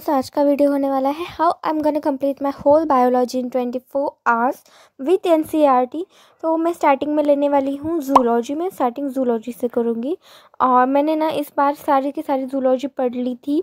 Friends आज का video होने वाला है how I am gonna complete my whole biology in twenty four hours with N C R T तो मैं स्टार्टिंग में लेने वाली हूँ जूलॉजी में स्टार्टिंग जूलॉजी से करूँगी। और मैंने ना इस बार सारी की सारी जूलॉजी पढ़ ली थी।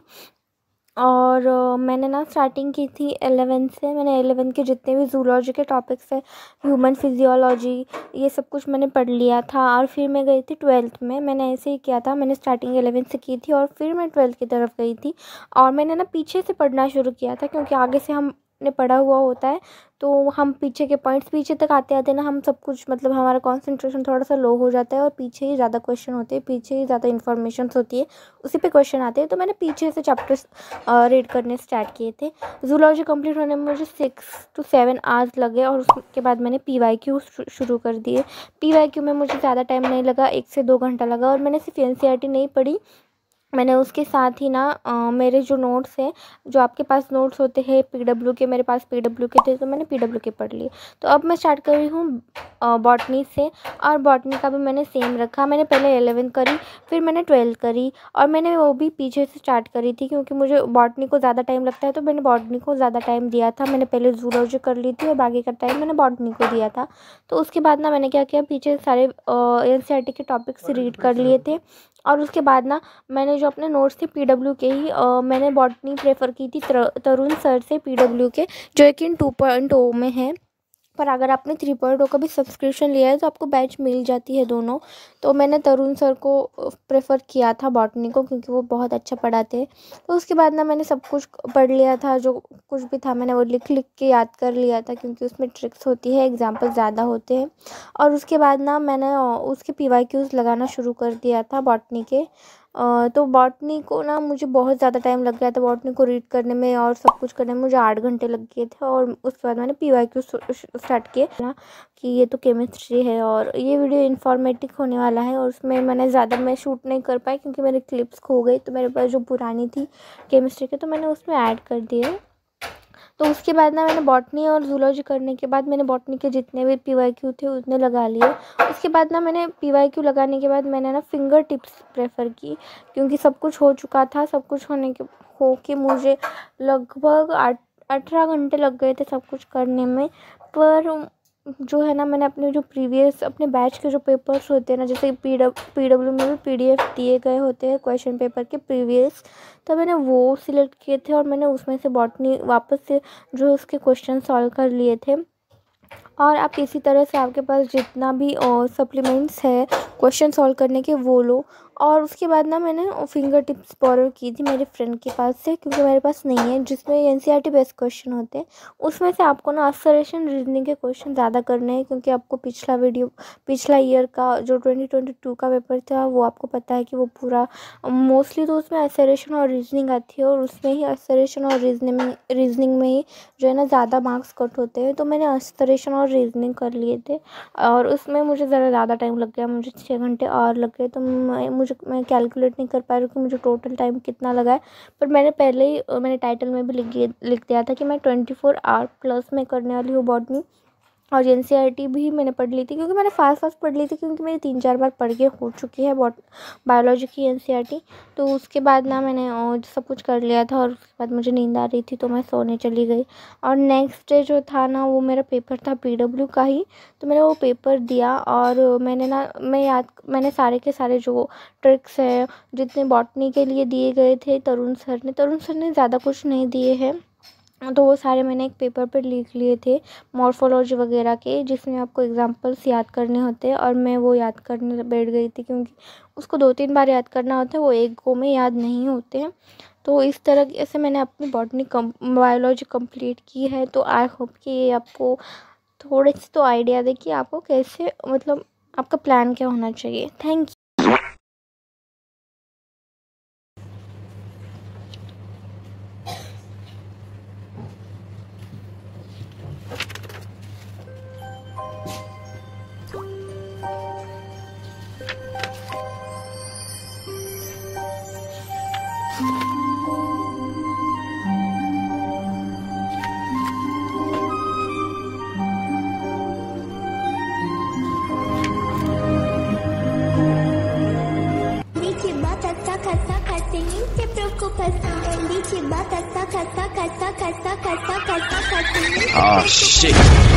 और मैंने ना स्टार्टिंग की थी एलेवेंथ से, मैंने एलेवन के जितने भी जूलॉजी के टॉपिक्स है ह्यूमन फिजियोलॉजी ये सब कुछ मैंने पढ़ लिया था और फिर मैं गई थी ट्वेल्थ में, मैंने ऐसे ही किया था, मैंने स्टार्टिंग एलेवेंथ से की थी और फिर मैं ट्वेल्थ की तरफ़ गई थी और मैंने ना पीछे से पढ़ना शुरू किया था क्योंकि आगे से हम ने पढ़ा हुआ होता है तो हम पीछे के पॉइंट्स पीछे तक आते आते ना हम सब कुछ मतलब हमारा कंसंट्रेशन थोड़ा सा लो हो जाता है और पीछे ही ज़्यादा क्वेश्चन होते हैं, पीछे ही ज़्यादा इन्फॉर्मेशन होती है, उसी पे क्वेश्चन आते हैं। तो मैंने पीछे से चैप्टर्स रीड करने स्टार्ट किए थे। जूलॉजी कंप्लीट होने में मुझे सिक्स टू सेवन आवर्स लगे और उसके बाद मैंने पी वाई क्यू शुरू कर दिए। पी वाई क्यू में मुझे ज़्यादा टाइम नहीं लगा, एक से दो घंटा लगा और मैंने सिर्फ़ एन e नहीं पढ़ी। मैंने उसके साथ ही ना आ, मेरे जो नोट्स हैं जो आपके पास नोट्स होते हैं पीडब्ल्यू के मेरे पास पीडब्ल्यू के थे तो मैंने पीडब्ल्यू के पढ़ लिए। तो अब मैं स्टार्ट कर रही हूँ बॉटनी से और बॉटनी का भी मैंने सेम रखा। मैंने पहले एलेवेंथ करी फिर मैंने ट्वेल्थ करी और मैंने वो भी पीछे से स्टार्ट करी थी क्योंकि मुझे बॉटनी को ज़्यादा टाइम लगता है तो मैंने बॉटनी को ज़्यादा टाइम दिया था। मैंने पहले जूलॉजी कर ली थी और बाकी का टाइम मैंने बॉटनी को दिया था। तो उसके बाद ना मैंने क्या किया पीछे सारे एन के टॉपिक्स रीड कर लिए थे और उसके बाद ना मैंने जो अपने नोट्स थे पीडब्ल्यू के ही आ, मैंने बॉटनी प्रेफर की थी तरुण सर से पीडब्ल्यू के जो एक इन टू पॉइंट ओ में है। पर अगर आपने थ्री पॉइंट ओ का भी सब्सक्रिप्शन लिया है तो आपको बैच मिल जाती है दोनों। तो मैंने तरुण सर को प्रेफर किया था बॉटनी को क्योंकि वो बहुत अच्छा पढ़ाते तो उसके बाद ना मैंने सब कुछ पढ़ लिया था जो कुछ भी था मैंने वो लिख लिख के याद कर लिया था क्योंकि उसमें ट्रिक्स होती है एग्ज़ाम्पल ज़्यादा होते हैं। और उसके बाद ना मैंने उसके पी लगाना शुरू कर दिया था बॉटनी के। तो बॉटनी को ना मुझे बहुत ज़्यादा टाइम लग गया था बॉटनी को रीड करने में और सब कुछ करने में। मुझे आठ घंटे लग गए थे और उसके बाद मैंने पी वाई क्यू स्टार्ट किए ना कि ये तो केमिस्ट्री है और ये वीडियो इन्फॉर्मेटिव होने वाला है और उसमें मैंने ज़्यादा मैं शूट नहीं कर पाई क्योंकि मेरे क्लिप्स खो गई तो मेरे पास जो पुरानी थी केमिस्ट्री की के, तो मैंने उसमें ऐड कर दिए। तो उसके बाद ना मैंने बॉटनी और जूलॉजी करने के बाद मैंने बॉटनी के जितने भी पी वाई क्यू थे उतने लगा लिए। उसके बाद ना मैंने पी वाई क्यू लगाने के बाद मैंने ना फिंगर टिप्स प्रेफर की, क्योंकि सब कुछ हो चुका था, सब कुछ होने के हो के मुझे लगभग आठ, अठारह घंटे लग गए थे सब कुछ करने में। पर जो है ना मैंने अपने जो प्रीवियस अपने बैच के जो पेपर्स होते हैं ना, जैसे पी पी डब्ल्यू में भी पी डी एफ़ दिए गए होते हैं क्वेश्चन पेपर के प्रीवियस तो मैंने वो सिलेक्ट किए थे और मैंने उसमें से बॉटनी वापस से जो उसके क्वेश्चन सॉल्व कर लिए थे। और आप इसी तरह से आपके पास जितना भी सप्लीमेंट्स है क्वेश्चन सॉल्व करने के, वो लो। और उसके बाद ना मैंने फिंगर टिप्स बोरो की थी मेरे फ्रेंड के पास से, क्योंकि मेरे पास नहीं है, जिसमें N C R T based question होते हैं। उसमें से आपको ना असरेशन रीजनिंग के क्वेश्चन ज़्यादा करने हैं, क्योंकि आपको पिछला वीडियो पिछला ईयर का जो ट्वेंटी ट्वेंटी टू का पेपर था, वो आपको पता है कि वो पूरा मोस्टली तो उसमें असरेशन और रीजनिंग आती है, और उसमें ही असरेशन और रीजनिंग रीजनिंग में ही जो है ना, ज़्यादा मार्क्स कट होते हैं। तो मैंने असरेशन और रीजनिंग कर लिए थे। और उसमें मुझे ज़रा ज़्यादा टाइम लग गया, मुझे छः घंटे और लग गए। तो मैं, मुझे, मैं कैलकुलेट नहीं कर पा रही कि मुझे टोटल टाइम कितना लगा है। पर मैंने पहले ही, मैंने टाइटल में भी लिख लिख दिया था कि मैं ट्वेंटी फोर आवर प्लस में करने वाली हूँ बॉटनी और एन e भी मैंने पढ़ ली थी, क्योंकि मैंने फास्ट फास्ट पढ़ ली थी, क्योंकि मेरी तीन चार बार पढ़ के हो चुकी है बॉट बायोलॉजी की एन e तो उसके बाद ना मैंने सब कुछ कर लिया था और उसके बाद मुझे नींद आ रही थी तो मैं सोने चली गई। और नेक्स्ट डे जो था ना, वो मेरा पेपर था पीडब्ल्यू का ही तो मैंने वो पेपर दिया और मैंने ना, मैं याद, मैंने सारे के सारे जो ट्रिक्स हैं, जितने बॉटनी के लिए दिए गए थे, तरुण सर ने, तरुण सर ने ज़्यादा कुछ नहीं दिए हैं। तो वो सारे मैंने एक पेपर पर लिख लिए थे मॉर्फोलॉजी वगैरह के, जिसमें आपको एग्जांपल्स याद करने होते हैं और मैं वो याद करने बैठ गई थी क्योंकि उसको दो तीन बार याद करना होता है, वो एक गो में याद नहीं होते हैं। तो इस तरह से मैंने अपनी बॉटनी कम बायोलॉजी कंप्लीट की है तो आई होप कि ये आपको थोड़े से तो आइडिया दे कि आपको कैसे मतलब आपका प्लान क्या होना चाहिए। Thank you Oh shit.